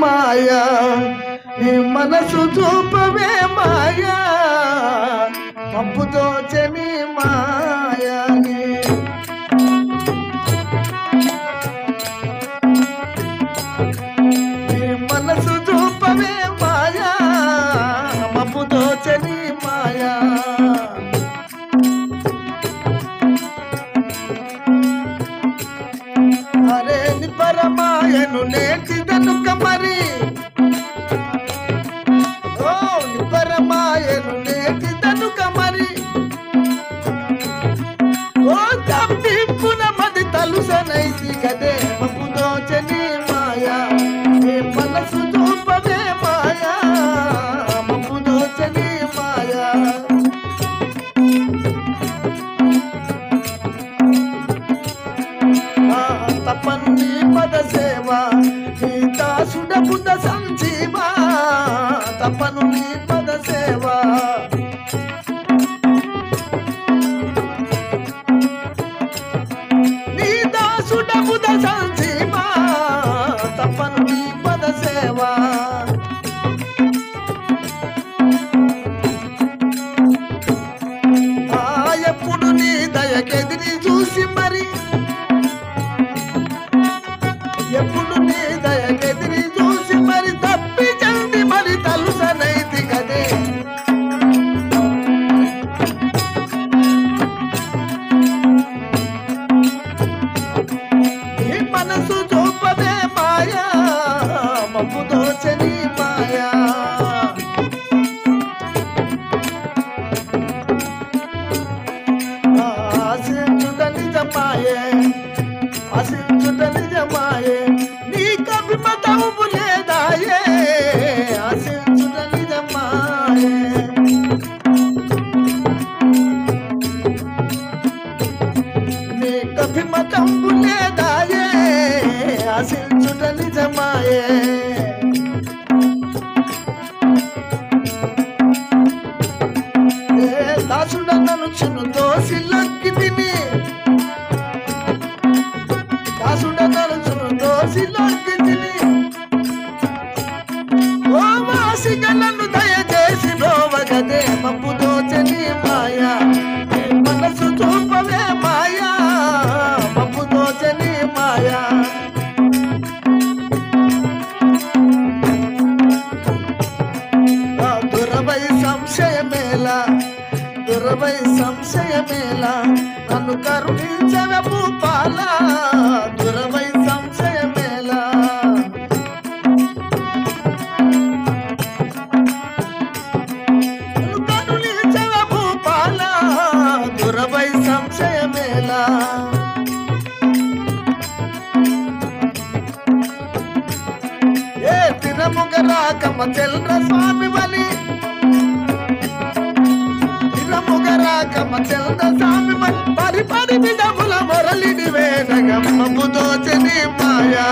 మాయా నీ మనసు చూప Kedri Susi Mai చేసుకునేదాయే ఆశించుట నిజమాయే. దాసుడ నలుచును దోసి లక్కి తిని దాసుడ నలుచును దోసి లక్కి ఇరవై సంశయమేలా? నన్ను కరుణించవే భూపాలా? ఇరవై సంశయమేలా? నన్ను కరుణించవే భూపాలా? ఇరవై సంశయమేలా? ఏ తిరముగ రాకమ్మ చెల్లర స్వామి వలి గంగరాకమ్మ చెంద సామి పరి పరి బిడముల మురళిని వేదగమ్మ దోచని మాయా.